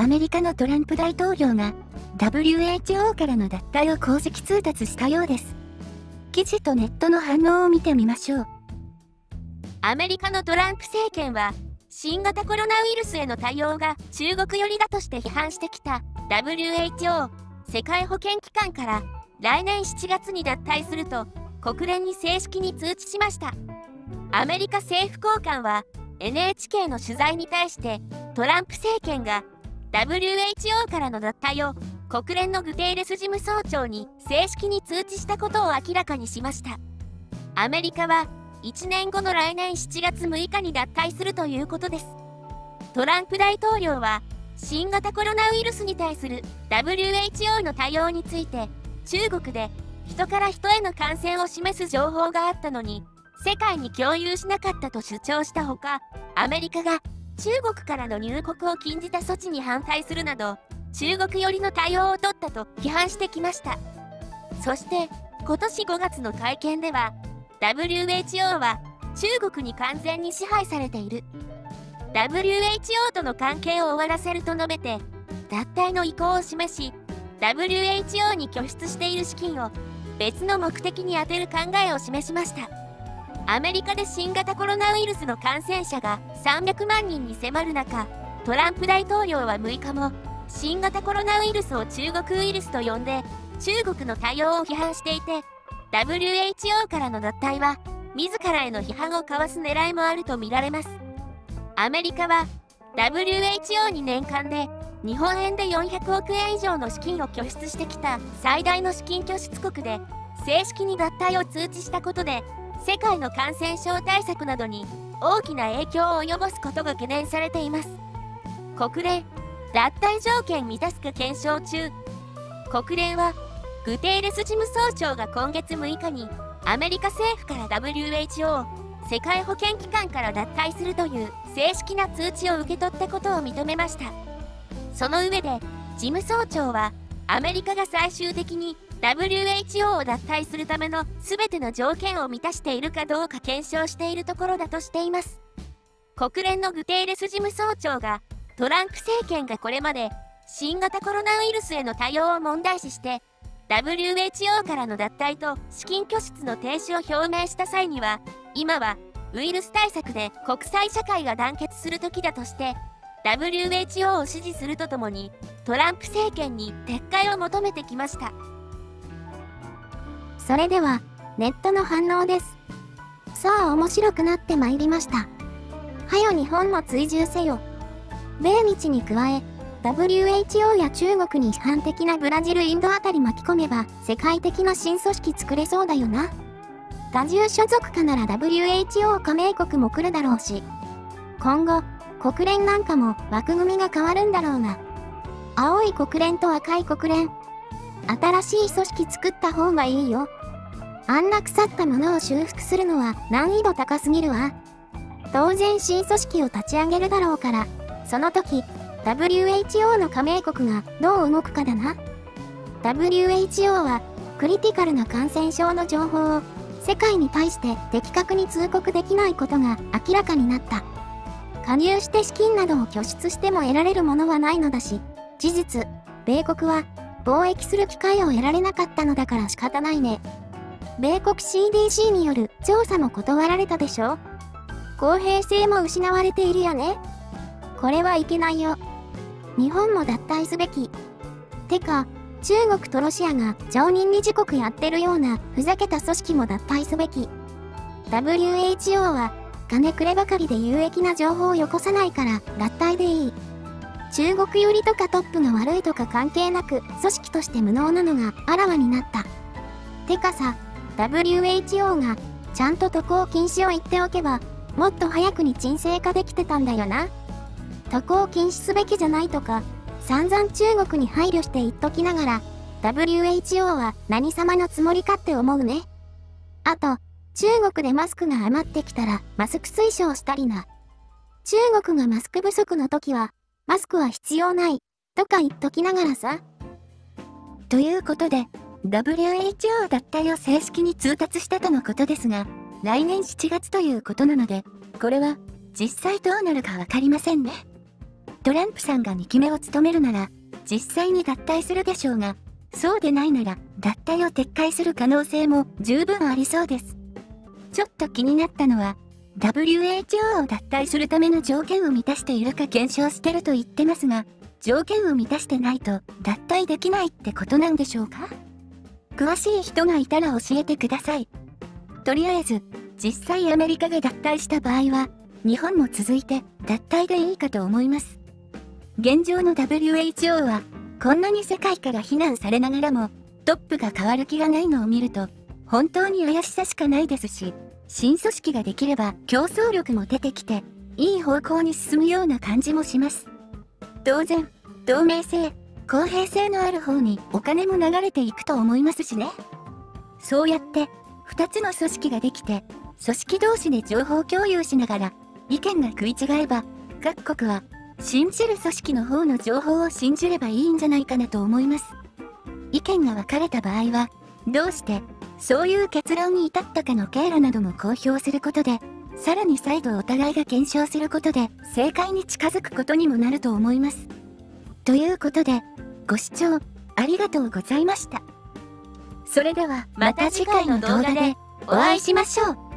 アメリカのトランプ大統領が WHO からの脱退を公式通達したようです。記事とネットの反応を見てみましょう。アメリカのトランプ政権は新型コロナウイルスへの対応が中国寄りだとして批判してきた WHO 世界保健機関から来年7月に脱退すると国連に正式に通知しました。アメリカ政府高官は NHK の取材に対してトランプ政権が WHO からの脱退を国連のグテーレス事務総長に正式に通知したことを明らかにしました。アメリカは1年後の来年7月6日に脱退するということです。トランプ大統領は新型コロナウイルスに対する WHO の対応について中国で人から人への感染を示す情報があったのに世界に共有しなかったと主張したほかアメリカが中国からの入国を禁じた措置に反対するなど中国寄りの対応を取ったと批判してきました。そして今年5月の会見では WHO は中国に完全に支配されている。WHO との関係を終わらせると述べて脱退の意向を示し WHO に拠出している資金を別の目的に充てる考えを示しました。アメリカで新型コロナウイルスの感染者が300万人に迫る中トランプ大統領は6日も新型コロナウイルスを中国ウイルスと呼んで中国の対応を批判していて WHO からの脱退は自らへの批判をかわす狙いもあるとみられます。アメリカは WHO に年間で日本円で400億円以上の資金を拠出してきた最大の資金拠出国で正式に脱退を通知したことで世界の感染症対策などに大きな影響を及ぼすことが懸念されています。国連脱退条件満たすか検証中。国連はグテーレス事務総長が今月6日にアメリカ政府から WHO 世界保健機関から脱退するという正式な通知を受け取ったことを認めました。その上で事務総長はアメリカが最終的に WHO を脱退するための全ての条件を満たしているかどうか検証しているところだとしています。国連のグテーレス事務総長がトランプ政権がこれまで新型コロナウイルスへの対応を問題視して WHO からの脱退と資金拠出の停止を表明した際には今はウイルス対策で国際社会が団結する時だとして WHO を支持するとともにトランプ政権に撤回を求めてきました。それではネットの反応です。さあ面白くなってまいりました。はよ日本も追従せよ。米日に加え WHO や中国に批判的なブラジルインドあたり巻き込めば世界的な新組織作れそうだよな。多重所属かなら WHO 加盟国も来るだろうし今後国連なんかも枠組みが変わるんだろうな。青い国連と赤い国連。新しい組織作った方がいいよ。あんな腐ったものを修復するのは難易度高すぎるわ。当然新組織を立ち上げるだろうから。その時 WHO の加盟国がどう動くかだな。WHO はクリティカルな感染症の情報を世界に対して的確に通告できないことが明らかになった。加入して資金などを拠出しても得られるものはないのだし事実米国は貿易する機会を得られなかったのだから仕方ないね米国 CDC による調査も断られたでしょ？公平性も失われているよねこれはいけないよ日本も脱退すべき。てか、中国とロシアが常任理事国やってるようなふざけた組織も脱退すべき。WHO は金くればかりで有益な情報をよこさないから脱退でいい。中国寄りとかトップが悪いとか関係なく組織として無能なのがあらわになった。てかさ、WHO がちゃんと渡航禁止を言っておけばもっと早くに沈静化できてたんだよな。渡航禁止すべきじゃないとか、散々中国に配慮して言っときながら、WHO は何様のつもりかって思うね。あと、中国でマスクが余ってきたらマスク推奨したりな。中国がマスク不足の時は、マスクは必要ない、とか言っときながらさ。ということで、WHO 脱退を正式に通達したとのことですが、来年7月ということなので、これは実際どうなるかわかりませんね。トランプさんが2期目を務めるなら、実際に脱退するでしょうが、そうでないなら脱退を撤回する可能性も十分ありそうです。ちょっと気になったのは、WHO を脱退するための条件を満たしているか検証してると言ってますが、条件を満たしてないと脱退できないってことなんでしょうか？詳しい人がいたら教えてください。とりあえず、実際アメリカが脱退した場合は、日本も続いて脱退でいいかと思います。現状の WHO は、こんなに世界から非難されながらも、トップが変わる気がないのを見ると、本当に怪しさしかないですし、新組織ができれば競争力も出てきて、いい方向に進むような感じもします。当然、透明性、公平性のある方にお金も流れていくと思いますしね。そうやって、2つの組織ができて、組織同士で情報共有しながら、意見が食い違えば、各国は、信じる組織の方の情報を信じればいいんじゃないかなと思います。意見が分かれた場合は、どうして、そういう結論に至ったかの経路なども公表することで、さらに再度お互いが検証することで、正解に近づくことにもなると思います。ということで、ご視聴ありがとうございました。それではまた次回の動画でお会いしましょう。